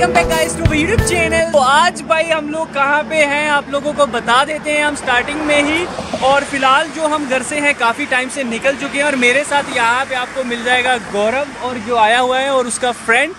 YouTube channel. तो आज भाई हम लोग कहाँ पे हैं, आप लोगों को बता देते हैं हम स्टार्टिंग में ही। और फ़िलहाल जो हम घर से हैं, काफ़ी टाइम से निकल चुके हैं। और मेरे साथ यहाँ पे आपको मिल जाएगा गौरव और जो आया हुआ है और उसका फ्रेंड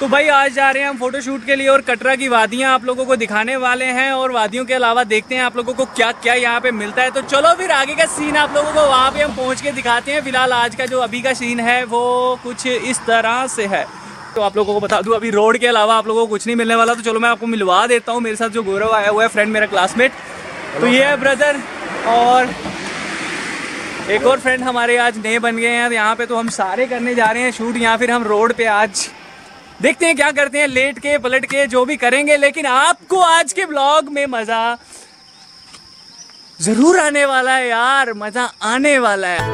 तो भाई आज जा रहे हैं हम फ़ोटो शूट के लिए और कटरा की वादियाँ आप लोगों को दिखाने वाले हैं। और वादियों के अलावा देखते हैं आप लोगों को क्या क्या यहाँ पे मिलता है। तो चलो फिर आगे का सीन आप लोगों को वहाँ पे हम पहुँच के दिखाते हैं। फ़िलहाल आज का जो अभी का सीन है, वो कुछ इस तरह से है। तो आप लोगों को बता दूँ, अभी रोड के अलावा आप लोगों को कुछ नहीं मिलने वाला तो चलो मैं आपको मिलवा देता हूँ। मेरे साथ जो गौरव आया हुआ है फ्रेंड मेरा क्लासमेट तो ये है ब्रदर और एक और फ्रेंड हमारे आज नए बन गए हैं। यहाँ पे तो हम सारे करने जा रहे हैं शूट या फिर हम रोड पे आज देखते हैं क्या करते हैं लेट के पलट के, जो भी करेंगे। लेकिन आपको आज के ब्लॉग में मज़ा ज़रूर आने वाला है यार, मज़ा आने वाला है।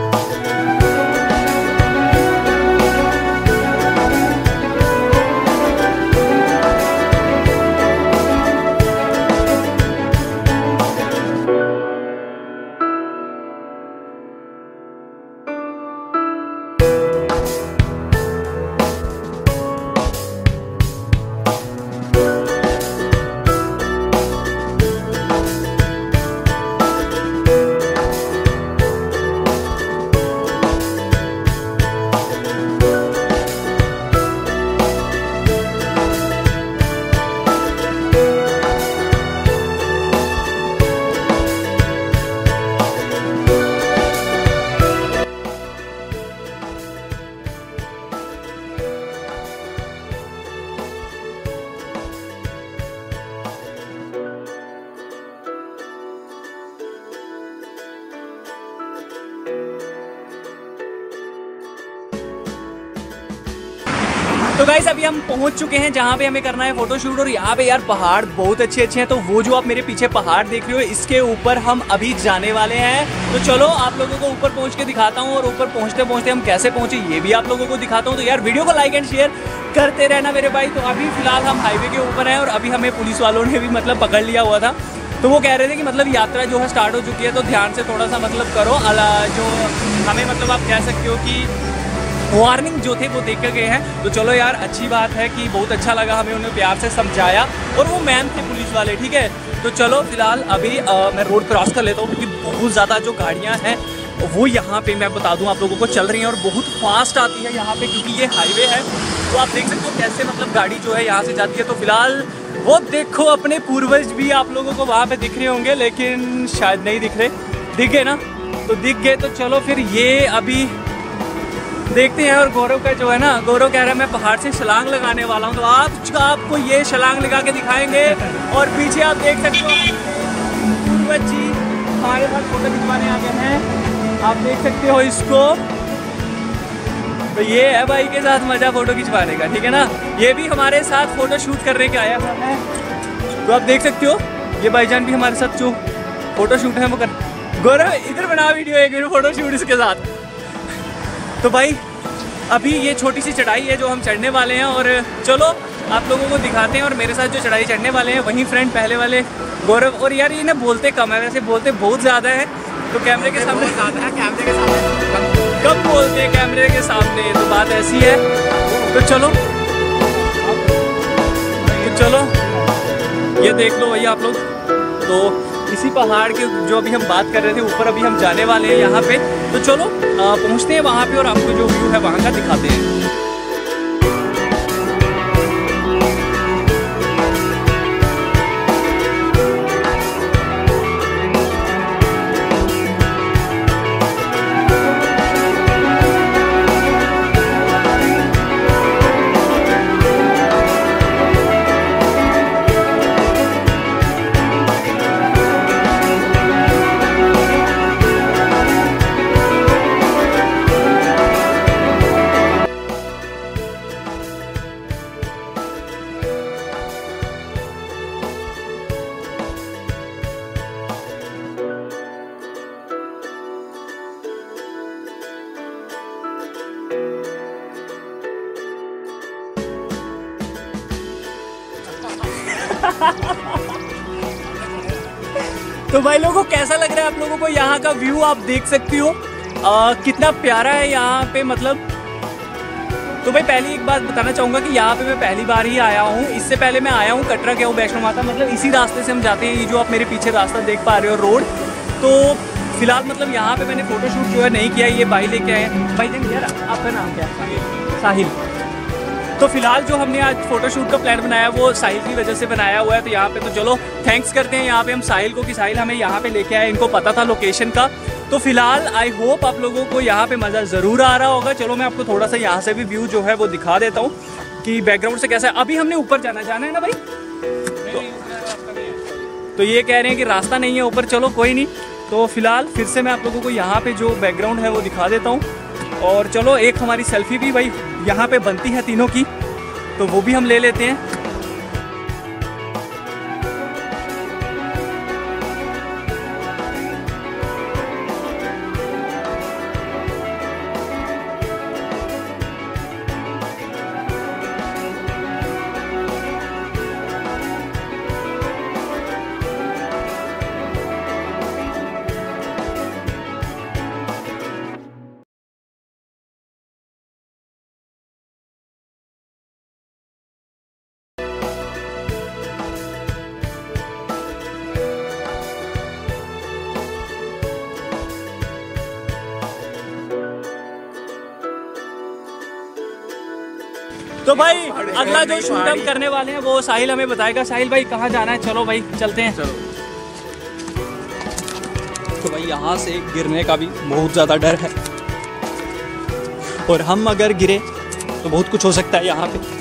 अभी हम पहुँच चुके हैं जहाँ पे हमें करना है फोटोशूट और यहाँ पे यार पहाड़ बहुत अच्छे अच्छे हैं। तो वो जो आप मेरे पीछे पहाड़ देख रहे हो, इसके ऊपर हम अभी जाने वाले हैं। तो चलो आप लोगों को ऊपर पहुँच के दिखाता हूँ और ऊपर पहुँचते पहुँचते हम कैसे पहुँचे ये भी आप लोगों को दिखाता हूँ। तो यार वीडियो को लाइक एंड शेयर करते रहना मेरे भाई। तो अभी फ़िलहाल हम हाईवे के ऊपर हैं और अभी हमें पुलिस वालों ने भी मतलब पकड़ लिया हुआ था। तो वो कह रहे थे कि मतलब यात्रा जो है स्टार्ट हो चुकी है तो ध्यान से थोड़ा सा मतलब करो। अला जो हमें मतलब आप कह सकते हो कि वार्निंग जो थे वो देख कर गए हैं। तो चलो यार अच्छी बात है कि बहुत अच्छा लगा हमें उन्हें प्यार से समझाया। और वो मैम थे पुलिस वाले ठीक है? तो चलो फ़िलहाल अभी आ, मैं रोड क्रॉस कर लेता हूँ क्योंकि बहुत ज़्यादा जो गाड़ियाँ हैं वो यहाँ पे मैं बता दूँ आप लोगों को चल रही हैं और बहुत फास्ट आती है यहाँ पे क्योंकि ये हाईवे है। तो आप देख सकते हो कैसे मतलब गाड़ी जो है यहाँ से जाती है। तो फ़िलहाल वो देखो अपने पूर्वज भी आप लोगों को वहाँ पे दिख रहे होंगे लेकिन शायद नहीं दिख रहे। दिख गए ना? तो दिख गए तो चलो फिर ये अभी देखते हैं और गौरव का जो है ना, गौरव कह रहा है, मैं पहाड़ से छलांग लगाने वाला हूँ। तो आप, आपको ये छलांग लगा के दिखाएँगे और पीछे आप देख सकते हो, पूर्वज जी हमारे साथ फ़ोटो खिंचवाने आ गए हैं। आप देख सकते हो इसको। तो ये है भाई के साथ मज़ा फ़ोटो खिंचवाने का, ठीक है ना? ये भी हमारे साथ फ़ोटो शूट करने के आया हुआ है। तो आप देख सकते हो, ये भाईजान भी हमारे साथ जो फ़ोटो शूट है वो कर, गौरव इधर बना वीडियो एक फ़ोटो शूट इसके साथ। तो भाई अभी ये छोटी सी चढ़ाई है जो हम चढ़ने वाले हैं और चलो आप लोगों को दिखाते हैं और मेरे साथ जो चढ़ाई चढ़ने वाले हैं वहीं फ्रेंड पहले वाले गौरव। और यार ये ना बोलते कम है वैसे बोलते बहुत ज़्यादा है। तो कैमरे के सामने ज़्यादा है कैमरे के सामने। कम बोलते हैं कैमरे के सामने तो बात ऐसी है। तो चलो। तो चलो ये देख लो भैया आप लोग। तो इसी पहाड़ के जो अभी हम बात कर रहे थे, ऊपर अभी हम जाने वाले हैं यहाँ पे। तो चलो पहुँचते हैं वहाँ पे और आपको जो व्यू है वहाँ का दिखाते हैं। तो भाई लोगों कैसा लग रहा है आप लोगों को? यहाँ का व्यू आप देख सकती हो। आ, कितना प्यारा है यहाँ पे मतलब। तो भाई पहली एक बात बताना चाहूँगा कि यहाँ पे मैं पहली बार ही आया हूँ। इससे पहले मैं आया हूँ कटरा गया हूँ वैष्णो माता? मतलब इसी रास्ते से हम जाते हैं ये जो आप मेरे पीछे रास्ता देख पा रहे हो रोड। तो फ़िलहाल मतलब यहाँ पे मैंने फोटोशूट जो है नहीं किया ये भाई लेके आए भाई जान यार आपका नाम क्या है? साहिल। तो फ़िलहाल जो हमने आज फोटोशूट का प्लान बनाया वो साहिल की वजह से बनाया हुआ है तो यहाँ पे तो चलो थैंक्स करते हैं यहाँ पे हम साहिल को कि साहिल हमें यहाँ पे लेके आए इनको पता था लोकेशन का। तो फ़िलहाल आई होप आप लोगों को यहाँ पे मज़ा ज़रूर आ रहा होगा। चलो मैं आपको थोड़ा सा यहाँ से भी व्यू जो है वो दिखा देता हूँ कि बैकग्राउंड से कैसा है। अभी हमने ऊपर जाना जाना है ना भाई? तो, तो ये कह रहे हैं कि रास्ता नहीं है ऊपर चलो कोई नहीं। तो फ़िलहाल फिर से मैं आप लोगों को यहाँ पे जो बैकग्राउंड है वो दिखा देता हूँ। और चलो एक हमारी सेल्फी भी भाई यहाँ पे बनती है तीनों की तो वो भी हम ले लेते हैं। तो भाई, अगला जो शूट हम करने वाले हैं, वो साहिल हमें बताएगा। साहिल भाई, कहाँ जाना है? चलो भाई, चलते हैं। तो भाई, यहाँ से गिरने का भी बहुत ज़्यादा डर है। और हम अगर गिरे तो बहुत कुछ हो सकता है यहाँ पे।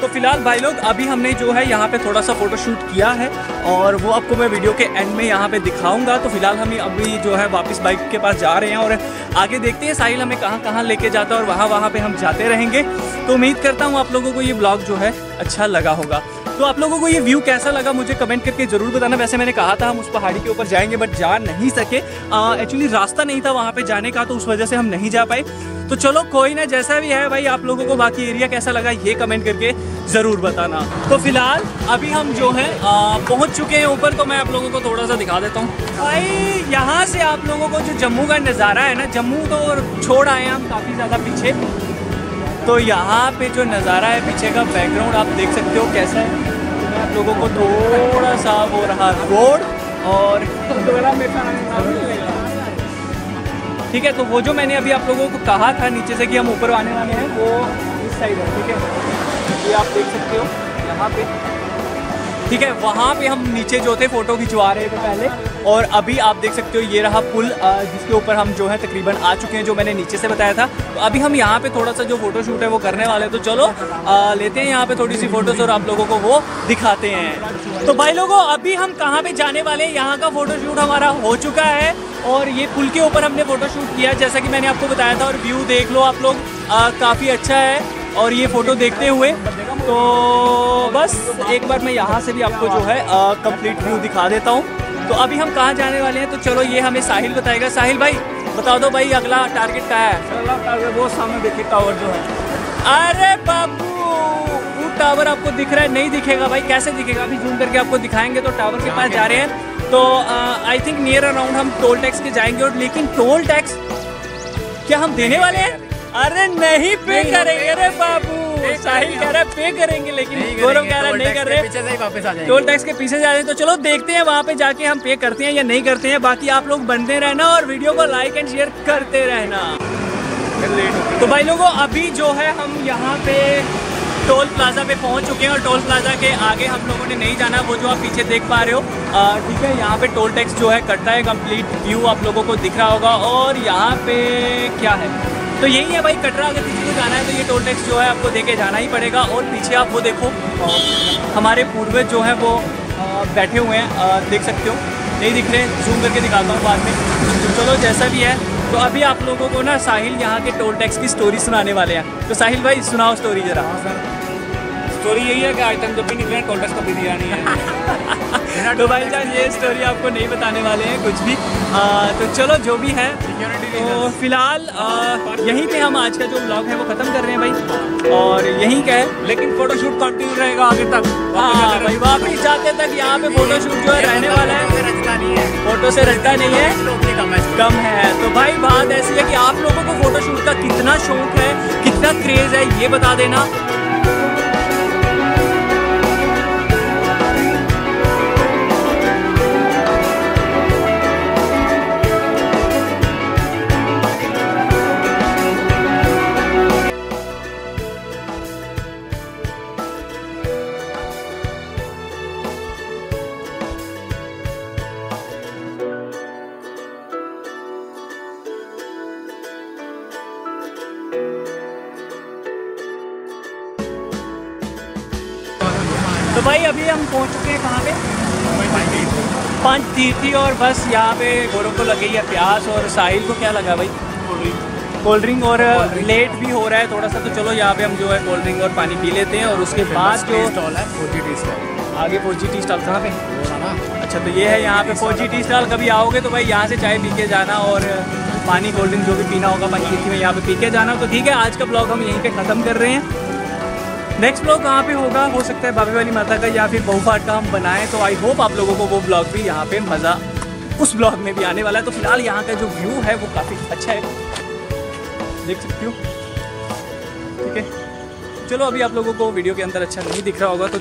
तो फ़िलहाल भाई लोग, अभी हमने जो है यहाँ पे थोड़ा सा फ़ोटो शूट किया है और वो आपको मैं वीडियो के एंड में यहाँ पे दिखाऊँगा। तो फ़िलहाल हम अभी जो है वापस बाइक के पास जा रहे हैं और आगे देखते हैं साहिल हमें कहाँ कहाँ लेके जाता है और वहाँ वहाँ पे हम जाते रहेंगे। तो उम्मीद करता हूँ आप लोगों को ये ब्लॉग जो है अच्छा लगा होगा। तो आप लोगों को ये व्यू कैसा लगा मुझे कमेंट करके ज़रूर बताना। वैसे मैंने कहा था, हम उस पहाड़ी के ऊपर जाएँगे बट जा नहीं सके। एक्चुअली रास्ता नहीं था वहाँ पे जाने का तो उस वजह से हम नहीं जा पाए। तो चलो, कोई ना, जैसा भी है भाई, आप लोगों को बाकी एरिया कैसा लगा ये कमेंट करके ज़रूर बताना। तो फ़िलहाल, अभी हम जो है पहुँच चुके हैं ऊपर तो मैं आप लोगों को थोड़ा सा दिखा देता हूँ। भाई, यहाँ से आप लोगों को जो जम्मू का नज़ारा है ना, जम्मू तो छोड़ आए हम काफ़ी ज़्यादा पीछे। तो यहाँ पे जो नज़ारा है पीछे का बैकग्राउंड आप देख सकते हो कैसा है। तो आप लोगों को थोड़ा सा हो रहा रोड और ठीक है तो वो जो मैंने अभी आप लोगों को कहा था नीचे से कि हम ऊपर आने वाले हैं, वो इस साइड है, ठीक है। ये आप देख सकते हो, यहाँ पे ठीक है वहाँ पे हम नीचे जो थे फ़ोटो खिंचवा रहे थे पहले। और अभी आप देख सकते हो ये रहा पुल जिसके ऊपर हम जो है तकरीबन आ चुके हैं जो मैंने नीचे से बताया था। तो अभी हम यहाँ पे थोड़ा सा जो फ़ोटो शूट है वो करने वाले हैं। तो चलो आ, लेते हैं यहाँ पे थोड़ी सी फ़ोटोज़ और आप लोगों को वो दिखाते हैं। तो भाई लोगों अभी हम कहाँ पे जाने वाले हैं? यहाँ का फ़ोटो शूट हमारा हो चुका है। और ये पुल के ऊपर हमने फ़ोटो शूट किया जैसा कि मैंने आपको बताया था। और व्यू देख लो आप लोग काफ़ी अच्छा है। और ये फ़ोटो देखते हुए तो बस एक बार मैं यहाँ से भी आपको जो है कंप्लीट व्यू दिखा देता हूँ। तो अभी हम कहाँ जाने वाले हैं? तो चलो ये हमें साहिल बताएगा। साहिल भाई बता दो भाई अगला टारगेट क्या है? वो सामने देखिए टावर जो है। अरे बाबू वो टावर आपको दिख रहा है? नहीं दिखेगा भाई कैसे दिखेगा? अभी जूम करके आपको दिखाएँगे तो टावर के पास जा रहे हैं। तो आई थिंक नियर अराउंड हम टोल टैक्स के जाएँगे और लेकिन टोल टैक्स क्या हम देने वाले हैं? अरे नहीं पे करेंगे अरे बाबू। साहिल कह रहा है पे करेंगे लेकिन गौरव कह रहा है नहीं कर रहे। पीछे से वापस आ जाएँगे। टोल टैक्स के पीछे जा रहे हैं तो चलो देखते हैं वहाँ पे जाके हम पे करते हैं या नहीं करते हैं। बाकी आप लोग बनते रहना और वीडियो को लाइक एंड शेयर करते रहना। तो भाई लोगों अभी जो है हम यहाँ पे टोल प्लाजा पे पहुँच चुके हैं और टोल प्लाजा के आगे हम लोगों ने नहीं जाना। वो जो आप पीछे देख पा रहे हो ठीक है यहाँ पे टोल टैक्स जो है कटता है कंप्लीट व्यू आप लोगों को दिख रहा होगा। और यहाँ पे क्या है? तो यही है भाई कटरा अगर किसी को जाना है तो ये टोल टैक्स जो है आपको देके जाना ही पड़ेगा। और पीछे आप वो देखो हमारे पूर्वज जो है वो बैठे हुए हैं देख सकते हो। नहीं दिख रहे जूम करके दिखाता हूँ बाद में। तो चलो जैसा भी है तो अभी आप लोगों को ना साहिल यहाँ के टोल टैक्स की स्टोरी सुनाने वाले हैं। तो साहिल भाई सुनाओ स्टोरी जरा। हाँ सर स्टोरी यही है कि आज तक जब भी निकले कोल्डस का बिरयानी है। तो भाई जान ये स्टोरी आपको नहीं बताने वाले हैं कुछ भी। आ, तो चलो जो भी है तो फ़िलहाल यहीं पे हम आज का जो ब्लॉग है वो ख़त्म कर रहे हैं भाई। और यहीं का है। लेकिन फोटोशूट कंटिन्यू रहेगा आगे तक। हाँ भाई वापिस जाते तक यहाँ पे फोटोशूट जो है रहने वाला है। है। फ़ोटो से रखता नहीं है। है कम है। तो भाई बात ऐसी है कि आप लोगों को फोटोशूट का कितना शौक है कितना क्रेज है ये बता देना। तो भाई अभी हम पहुँच चुके हैं कहाँ पे? पंच तीर्थी और बस यहाँ पे गोरों को लगी है प्यास और साहिल को क्या लगा भाई? कोल्ड ड्रिंक और लेट भी हो रहा है थोड़ा सा तो चलो यहाँ पे हम जो है कोल्ड ड्रिंक और पानी पी लेते हैं और उसके बाद जो स्टॉल है फोर जी टी स्टॉल आगे फोर जी टी स्टॉल कहाँ पे? अच्छा तो ये है यहाँ पे फोर जी टी स्टॉल कभी आओगे तो भाई यहाँ से चाय पी के जाना और पानी कोल्ड ड्रिंक जो भी पीना होगा पानी तीर्थी में यहाँ पे पी के जाना। तो ठीक है आज का ब्लॉग हम यहीं पर ख़त्म कर रहे हैं। नेक्स्ट ब्लॉग कहाँ पे होगा? हो सकता है बाबे वाली माता का या फिर बहुफाट का हम बनाए तो आई होप आप लोगों को वो ब्लॉग भी यहाँ पे मज़ा उस ब्लॉग में भी आने वाला है। तो फ़िलहाल यहाँ का जो व्यू है, वो काफ़ी अच्छा है। देख सकती हूँ। ठीक है? चलो, अभी आप लोगों को वीडियो के अंदर अच्छा नहीं दिख रहा होगा तो